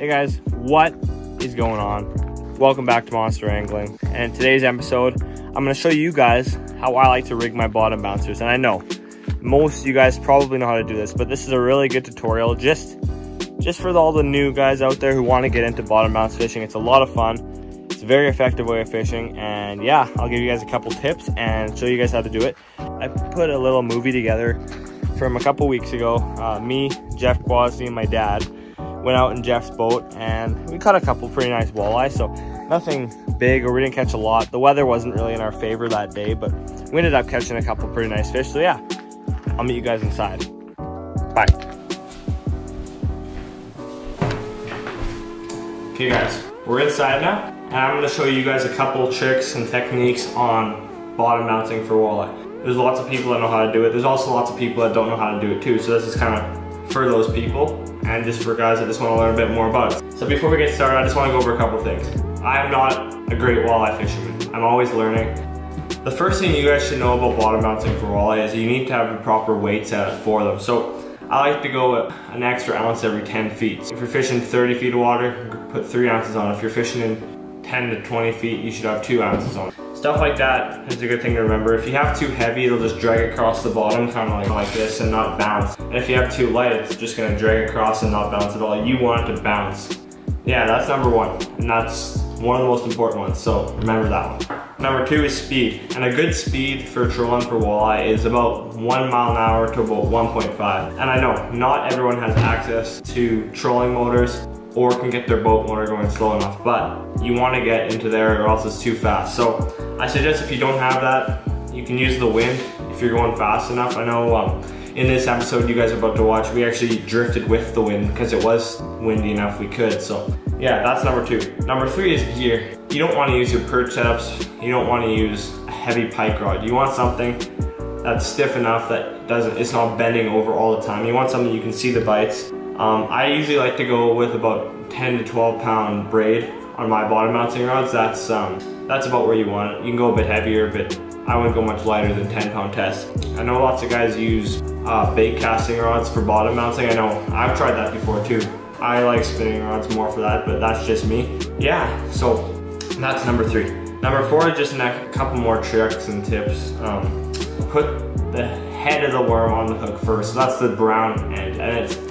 Hey guys, what is going on? Welcome back to Monster Angling. And today's episode, I'm gonna show you guys how I like to rig my bottom bouncers. And I know most of you guys probably know how to do this, but this is a really good tutorial just, just for all the new guys out there who wanna get into bottom bounce fishing. It's a lot of fun. It's a very effective way of fishing. And yeah, I'll give you guys a couple tips and show you guys how to do it. I put a little movie together from a couple weeks ago. Uh, me, Jeff Quasney, and my dad went out in Jeff's boat and we caught a couple pretty nice walleye. So nothing big or we didn't catch a lot. The weather wasn't really in our favor that day, but we ended up catching a couple pretty nice fish. So yeah, I'll meet you guys inside. Bye. Okay guys, we're inside now and I'm gonna show you guys a couple tricks and techniques on bottom bouncing for walleye. There's lots of people that know how to do it. There's also lots of people that don't know how to do it too. So this is kind of for those people and just for guys that just want to learn a bit more about it. So before we get started, I just want to go over a couple things. I am not a great walleye fisherman. I'm always learning. The first thing you guys should know about bottom bouncing for walleye is you need to have the proper weight set for them. So I like to go an extra ounce every 10 feet. If you're fishing 30 feet of water, put three ounces on. If you're fishing in 10 to 20 feet, you should have two ounces on. Stuff like that is a good thing to remember. If you have too heavy, it'll just drag across the bottom, kind of like, like this and not bounce. And if you have too light, it's just gonna drag across and not bounce at all. You want it to bounce. Yeah, that's number one. And that's one of the most important ones, so remember that one. Number two is speed. And a good speed for trolling for walleye is about one mile an hour to about 1.5. And I know not everyone has access to trolling motors or can get their boat motor going slow enough, but you want to get into there or else it's too fast. So I suggest if you don't have that, you can use the wind if you're going fast enough. I know um, in this episode you guys are about to watch, we actually drifted with the wind because it was windy enough we could. So yeah, that's number two. Number three is gear. You don't want to use your perch setups. You don't want to use a heavy pike rod. You want something that's stiff enough that doesn't, it's not bending over all the time. You want something you can see the bites um, I usually like to go with about 10 to 12 pound braid on my bottom bouncing rods. That's um, that's about where you want it. You can go a bit heavier, but I wouldn't go much lighter than 10 pound test. I know lots of guys use uh, bait casting rods for bottom bouncing. I know I've tried that before too. I like spinning rods more for that, but that's just me. Yeah, so that's number three. Number four just a couple more tricks and tips. Um, put the head of the worm on the hook first. So that's the brown end, and it's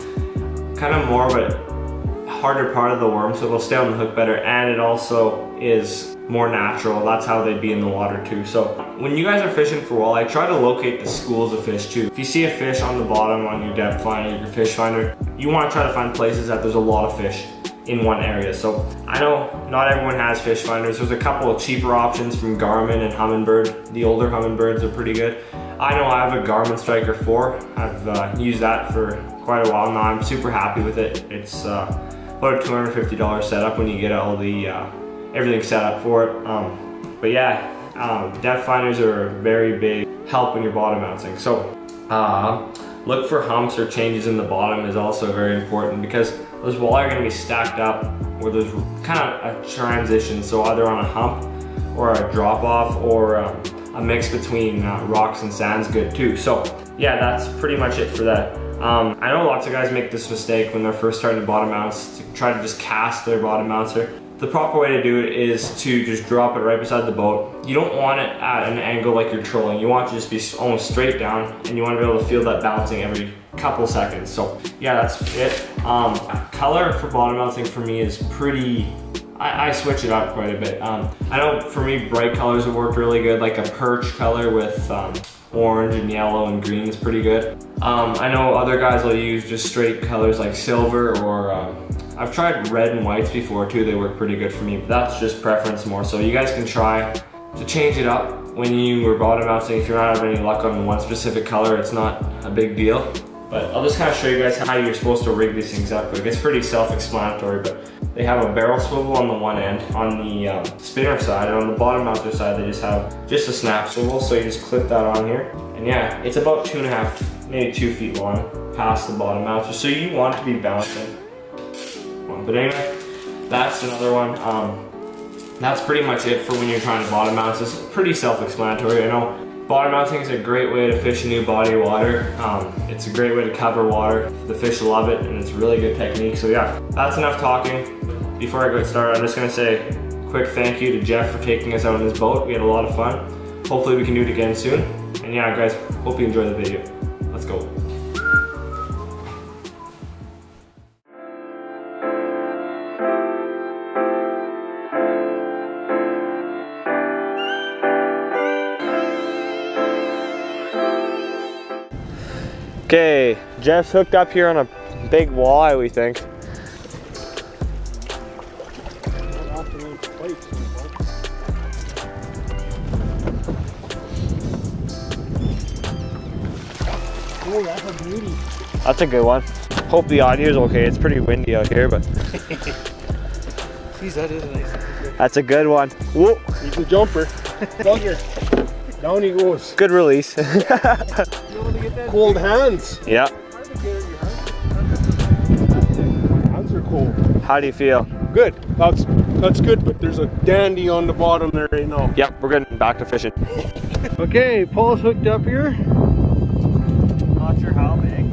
kind of more of a harder part of the worm so it'll stay on the hook better and it also is more natural. That's how they'd be in the water too. So when you guys are fishing for walleye, try to locate the schools of fish too. If you see a fish on the bottom on your depth finder, your fish finder, you want to try to find places that there's a lot of fish in one area. So I know not everyone has fish finders. There's a couple of cheaper options from Garmin and Humminbird. The older Humminbirds are pretty good. I know I have a Garmin Striker 4. I've uh, used that for quite a while now. I'm super happy with it. It's uh, about a $250 setup when you get all the uh, everything set up for it. Um, but yeah, um, depth finders are a very big help when you're bottom bouncing. So uh, look for humps or changes in the bottom is also very important because those walleye are going to be stacked up where there's kind of a transition. So either on a hump or a drop off or um, a mix between uh, rocks and sand's good too. So yeah, that's pretty much it for that. Um, I know lots of guys make this mistake when they're first starting to bottom bounce to try to just cast their bottom bouncer. The proper way to do it is to just drop it right beside the boat. You don't want it at an angle like you're trolling. You want it to just be almost straight down and you want to be able to feel that bouncing every couple seconds. So yeah, that's it. Um, color for bottom bouncing for me is pretty I, I, switch it up quite a bit. Um, I know for me, bright colors have worked really good, like a perch color with um, orange and yellow and green is pretty good. Um, I know other guys will use just straight colors like silver or um, I've tried red and whites before too. They work pretty good for me, but that's just preference more. So you guys can try to change it up when you are bottom bouncing. If you're not having any luck on one specific color, it's not a big deal. But I'll just kind of show you guys how you're supposed to rig these things up. Like it's pretty self-explanatory, but they have a barrel swivel on the one end, on the um, spinner side, and on the bottom bouncer side, they just have just a snap swivel. So you just clip that on here. And yeah, it's about two and a half, maybe two feet long past the bottom bouncer. So you want to be bouncing. But anyway, that's another one. Um, that's pretty much it for when you're trying to bottom bounce. It's pretty self-explanatory. I know Bottom bouncing is a great way to fish a new body of water. Um, it's a great way to cover water. The fish love it and it's a really good technique. So yeah, that's enough talking. Before I get started, I'm just gonna say quick thank you to Jeff for taking us out on this boat. We had a lot of fun. Hopefully we can do it again soon. And yeah, guys, hope you enjoy the video. Let's go. Okay, Jeff's hooked up here on a big walleye, we think. Oh, that's a beauty. That's a good one. Hope the audio is okay. It's pretty windy out here, but Jeez, that is nice. that's a good one. Whoa, He's a jumper. Bugger. Down he goes. good release. Cold hands. yeah. Hands are cold. How do you feel? Good. That's that's good, but there's a dandy on the bottom there right now. Yep, we're getting back to fishing. Okay, Paul's hooked up here. Not sure how big.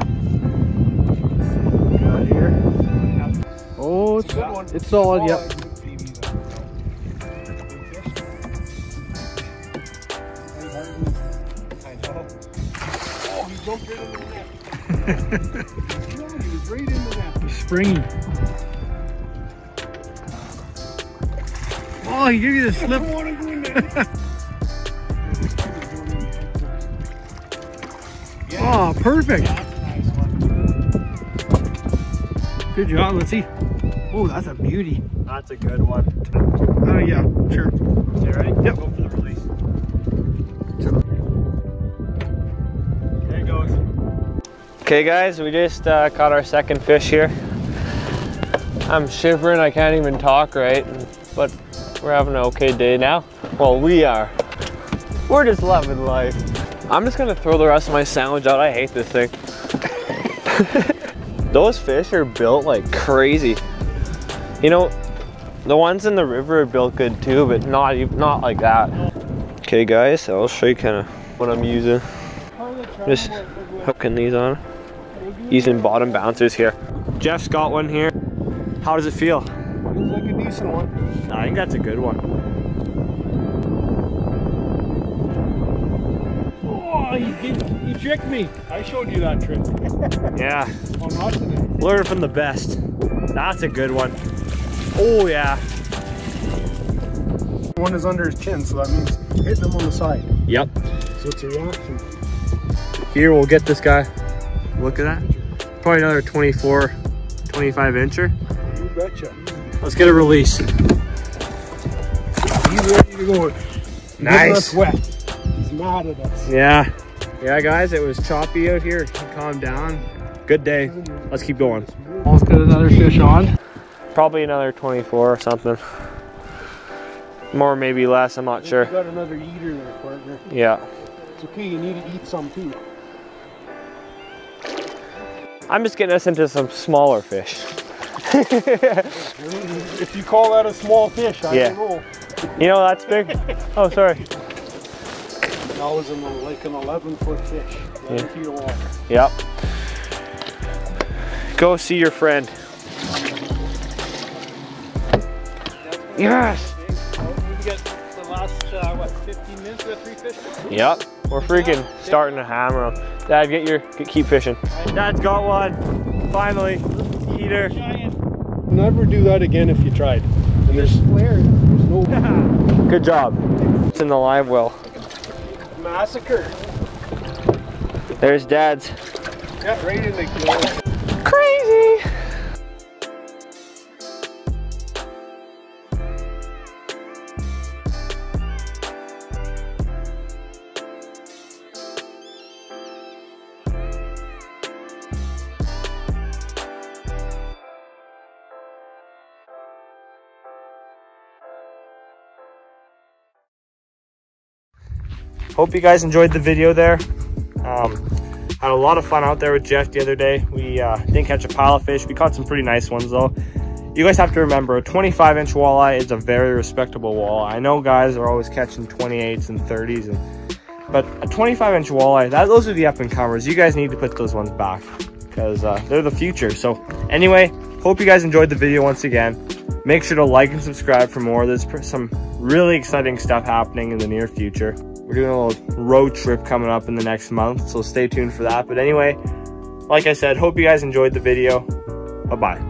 Got here. Oh, it's, good one. it's solid, yep. Oh, he jumped right in the net. No, he was right in the net. springy. Oh, he gave you the I slip. don't want to go in there. Oh, perfect. Good job. Let's see. Oh, that's a beauty. That's a good one. Oh yeah, sure. Okay, ready? Yep. Go for the release. There it goes. Okay guys, we just uh, caught our second fish here. I'm shivering, I can't even talk right, but we're having an okay day now. Well, we are. We're just loving life. I'm just gonna throw the rest of my sandwich out. I hate this thing. Those fish are built like crazy. You know, the ones in the river are built good too, but not not like that. Okay guys, I'll show you kind of what I'm using. Just hooking these on. Using bottom bouncers here. Jeff's got one here. How does it feel? Feels like a decent one. I think that's a good one. Oh, he tricked me. I showed you that trick. Yeah, On Austin. learn from the best. That's a good one. Oh yeah. One is under his chin, so that means hitting him on the side. Yep. So it's a reaction. Here we'll get this guy. Look at that. Probably another 24, 25 incher. You betcha. Let's get a release. He's ready to go. Getting us wet. He's mad at us. Yeah. Yeah, guys, it was choppy out here. Calm down. Good day. Let's keep going. Paul's got another fish on. Probably another 24 or something. More, maybe less. I'm not You sure. got another eater there, partner. Yeah. It's okay, you need to eat some too. I'm just getting us into some smaller fish. If you call that a small fish, I Yeah. don't know. You know, that's big. Oh, sorry. That was an, like an 11 foot fish. 11 Yeah. feet of water. Yep. Go see your friend. Yes. We get the last, uh, what, 15 minutes with three fish? Yep. We're freaking starting to hammer them. Dad, get your get, keep fishing. Dad's got one. Finally. Eater. Never do that again if you tried. And there's flares. There's no Good job. It's in the live well. massacre. There's Dad's. Yeah, right in the. Crazy. Hope you guys enjoyed the video there. Um, had a lot of fun out there with Jeff the other day. We uh, didn't catch a pile of fish. We caught some pretty nice ones though. You guys have to remember, a 25 inch walleye is a very respectable walleye. I know guys are always catching 28s and 30s, and But a 25 inch walleye, that, those are the up and comers. You guys need to put those ones back because uh, they're the future. So anyway, hope you guys enjoyed the video once again. Make sure to like and subscribe for more. There's some really exciting stuff happening in the near future. We're doing a little road trip coming up in the next month, so stay tuned for that. But anyway, like I said, hope you guys enjoyed the video. Bye-bye.